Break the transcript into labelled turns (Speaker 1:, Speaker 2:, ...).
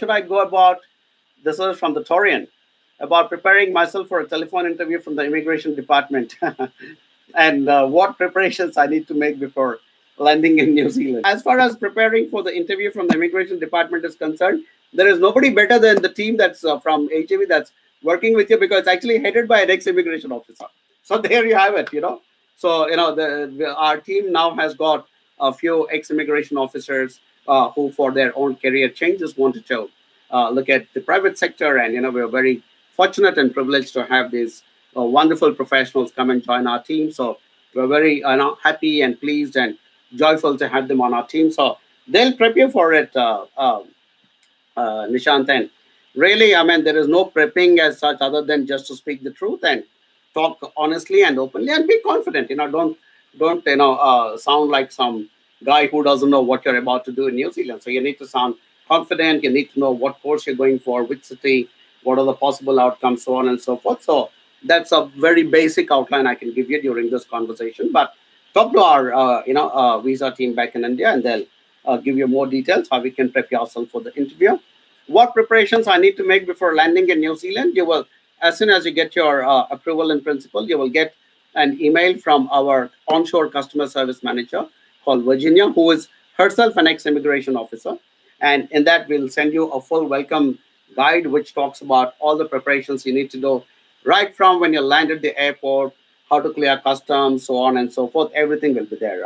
Speaker 1: should I go about? This is from the Torian about preparing myself for a telephone interview from the immigration department and uh, what preparations I need to make before landing in New Zealand. As far as preparing for the interview from the immigration department is concerned, there is nobody better than the team that's uh, from AJV that's working with you because it's actually headed by an ex-immigration officer. So there you have it, you know. So, you know, the, the our team now has got a few ex-immigration officers uh, who, for their own career changes, wanted to uh, look at the private sector. And, you know, we're very fortunate and privileged to have these uh, wonderful professionals come and join our team. So we're very you know, happy and pleased and joyful to have them on our team. So they'll prep you for it, uh, uh, uh, Nishant. And really, I mean, there is no prepping as such other than just to speak the truth and talk honestly and openly and be confident. You know, don't don't you know uh, sound like some guy who doesn't know what you're about to do in New Zealand. So you need to sound confident. You need to know what course you're going for, which city, what are the possible outcomes, so on and so forth. So that's a very basic outline I can give you during this conversation. But talk to our uh, you know uh, visa team back in India, and they'll uh, give you more details how we can prep yourself for the interview. What preparations I need to make before landing in New Zealand? You will, as soon as you get your uh, approval in principle, you will get an email from our onshore customer service manager called Virginia, who is herself an ex-immigration officer. And in that, we'll send you a full welcome guide, which talks about all the preparations you need to do right from when you land at the airport, how to clear customs, so on and so forth. Everything will be there.